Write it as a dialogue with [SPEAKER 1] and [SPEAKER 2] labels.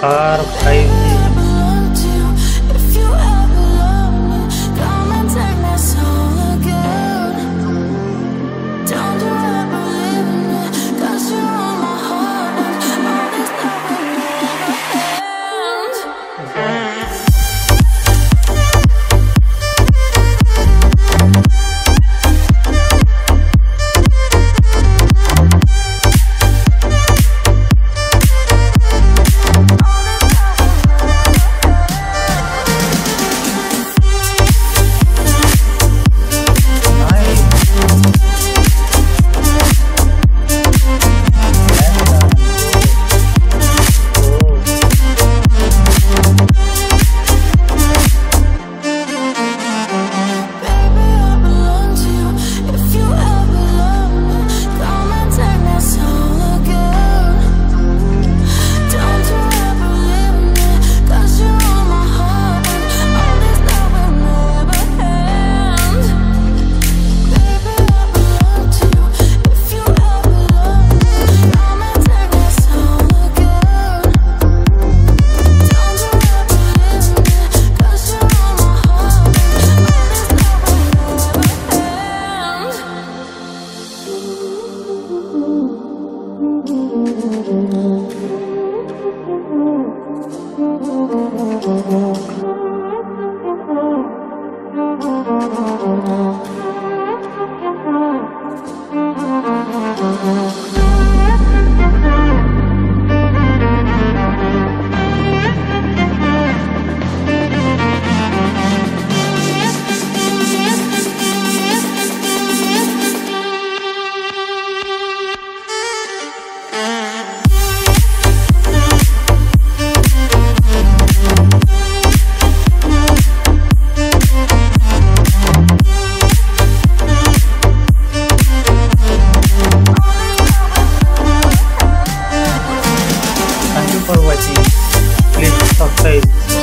[SPEAKER 1] car Thank you. For watching. Please subscribe